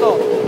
そう。